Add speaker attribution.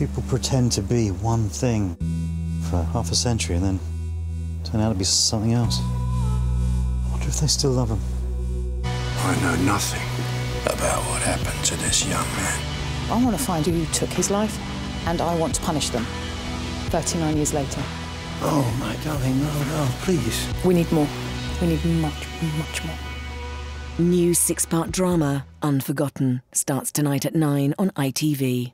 Speaker 1: People pretend to be one thing for half a century and then turn out to be something else. I wonder if they still love him.
Speaker 2: I know nothing about what happened to this young man.
Speaker 3: I want to find who took his life, and I want to punish them. 39 years later.
Speaker 2: Oh, my darling, no, no, please.
Speaker 3: We need more. We need much, much more.
Speaker 4: New six part drama, Unforgotten, starts tonight at 9 on ITV.